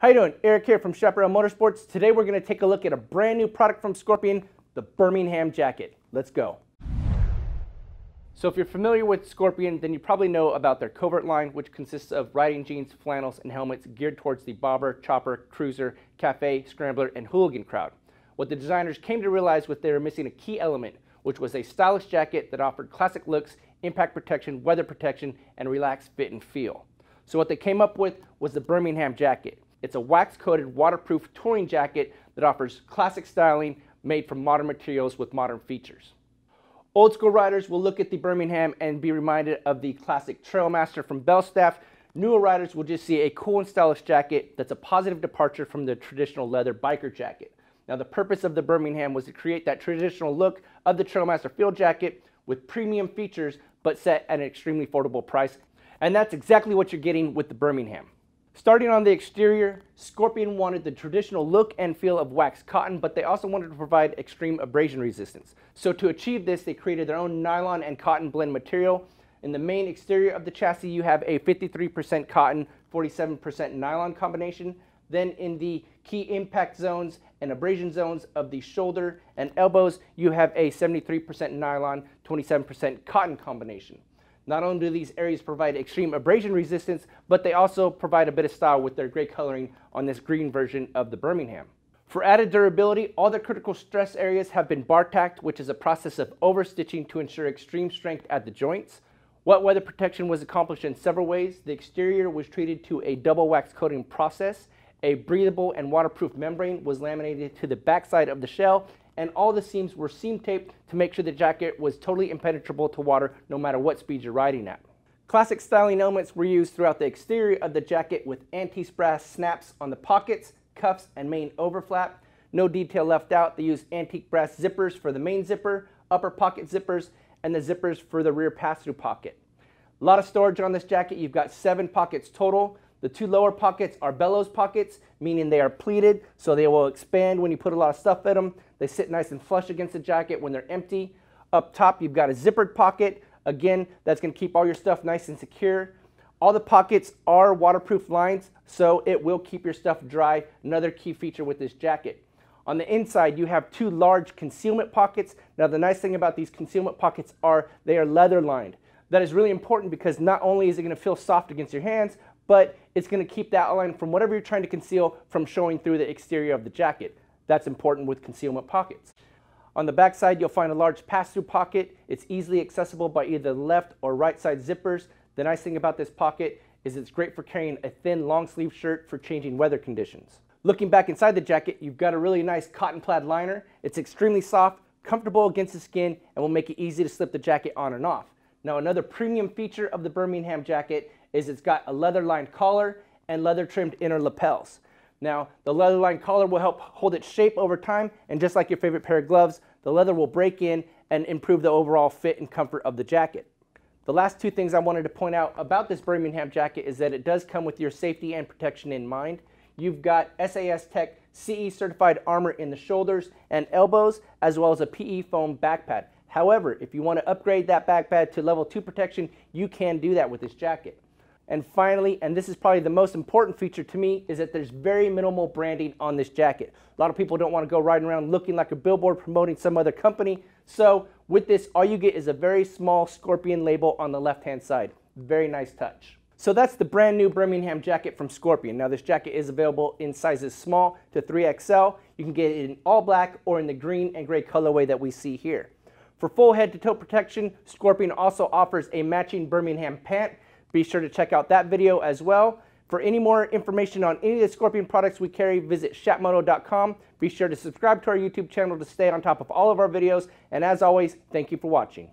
How you doing? Eric here from Chaparral Motorsports. Today we're going to take a look at a brand new product from Scorpion, the Birmingham jacket. Let's go. So if you're familiar with Scorpion, then you probably know about their covert line, which consists of riding jeans, flannels, and helmets geared towards the bobber, chopper, cruiser, cafe, scrambler, and hooligan crowd. What the designers came to realize was they were missing a key element, which was a stylish jacket that offered classic looks, impact protection, weather protection, and relaxed fit and feel. So what they came up with was the Birmingham jacket. It's a wax-coated waterproof touring jacket that offers classic styling made from modern materials with modern features. Old school riders will look at the Birmingham and be reminded of the classic Trailmaster from Belstaff. Newer riders will just see a cool and stylish jacket that's a positive departure from the traditional leather biker jacket. Now the purpose of the Birmingham was to create that traditional look of the Trailmaster field jacket with premium features but set at an extremely affordable price. And that's exactly what you're getting with the Birmingham. Starting on the exterior, Scorpion wanted the traditional look and feel of waxed cotton, but they also wanted to provide extreme abrasion resistance. So to achieve this, they created their own nylon and cotton blend material. In the main exterior of the chassis, you have a 53% cotton, 47% nylon combination. Then in the key impact zones and abrasion zones of the shoulder and elbows, you have a 73% nylon, 27% cotton combination. Not only do these areas provide extreme abrasion resistance, but they also provide a bit of style with their gray coloring on this green version of the Birmingham. For added durability, all the critical stress areas have been bar tacked, which is a process of overstitching to ensure extreme strength at the joints. Wet weather protection was accomplished in several ways. The exterior was treated to a double wax coating process. A breathable and waterproof membrane was laminated to the backside of the shell, and all the seams were seam taped to make sure the jacket was totally impenetrable to water no matter what speed you're riding at. Classic styling elements were used throughout the exterior of the jacket with anti-brass snaps on the pockets, cuffs, and main overflap. No detail left out. They used antique brass zippers for the main zipper, upper pocket zippers, and the zippers for the rear pass-through pocket. A lot of storage on this jacket. You've got seven pockets total. The two lower pockets are bellows pockets, meaning they are pleated, so they will expand when you put a lot of stuff in them. They sit nice and flush against the jacket when they're empty. Up top, you've got a zippered pocket. Again, that's gonna keep all your stuff nice and secure. All the pockets are waterproof lines, so it will keep your stuff dry. Another key feature with this jacket. On the inside, you have two large concealment pockets. Now, the nice thing about these concealment pockets are they are leather lined. That is really important because not only is it gonna feel soft against your hands, but it's going to keep that outline from whatever you're trying to conceal from showing through the exterior of the jacket. That's important with concealment pockets. On the back side, you'll find a large pass-through pocket. It's easily accessible by either the left or right side zippers. The nice thing about this pocket is it's great for carrying a thin long sleeve shirt for changing weather conditions. Looking back inside the jacket, you've got a really nice cotton plaid liner. It's extremely soft, comfortable against the skin, and will make it easy to slip the jacket on and off. Now another premium feature of the Birmingham jacket is it's got a leather lined collar and leather trimmed inner lapels. Now, the leather lined collar will help hold its shape over time, and just like your favorite pair of gloves, the leather will break in and improve the overall fit and comfort of the jacket. The last two things I wanted to point out about this Birmingham jacket is that it does come with your safety and protection in mind. You've got SAS-TEC CE certified armor in the shoulders and elbows, as well as a PE foam back pad. However, if you want to upgrade that back pad to level 2 protection, you can do that with this jacket. And finally, and this is probably the most important feature to me, is that there's very minimal branding on this jacket. A lot of people don't want to go riding around looking like a billboard promoting some other company. So with this, all you get is a very small Scorpion label on the left-hand side. Very nice touch. So that's the brand new Birmingham jacket from Scorpion. Now this jacket is available in sizes small to 3XL. You can get it in all black or in the green and gray colorway that we see here. For full head-to-toe protection, Scorpion also offers a matching Birmingham pant be sure to check out that video as well. For any more information on any of the Scorpion products we carry, visit ChapMoto.com. Be sure to subscribe to our YouTube channel to stay on top of all of our videos. And as always, thank you for watching.